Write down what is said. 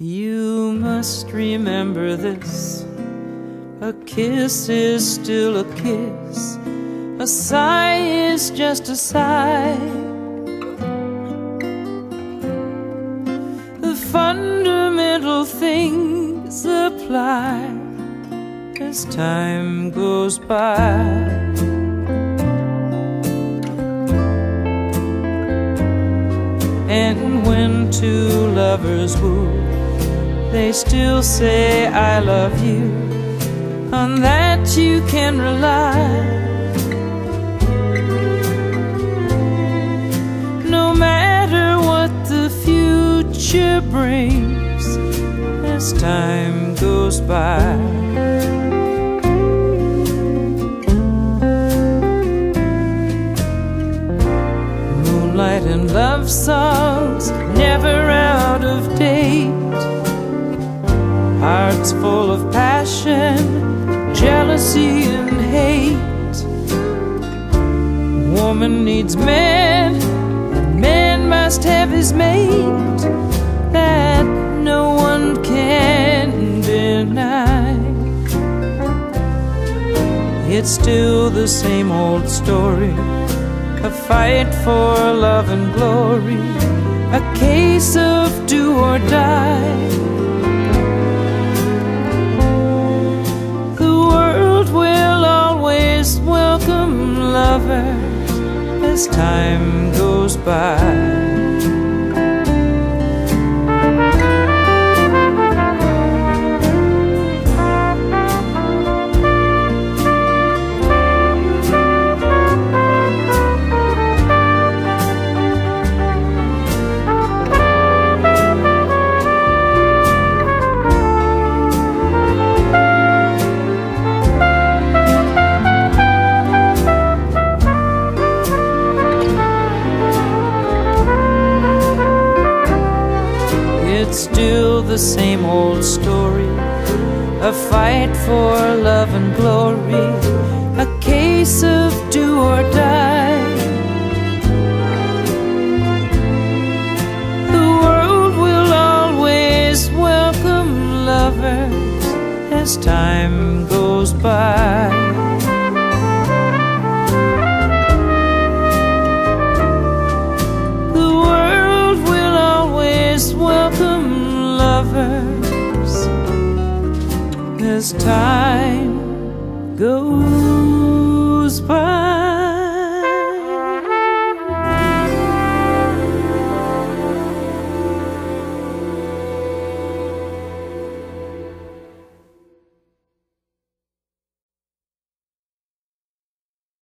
You must remember this. A kiss is still a kiss. A sigh is just a sigh. The fundamental things apply as time goes by. And when two lovers woo, they still say, I love you. On that you can rely. No matter what the future brings as time goes by. moonlight and love songs never out of date. Hearts full of passion, jealousy, and hate. Woman needs man, and man must have his mate. That no one can deny. It's still the same old story a fight for love and glory, a case of do or die. As time goes by. It's still the same old story. A fight for love and glory. A case of do or die. The world will always welcome lovers As time goes by lovers as time goes by.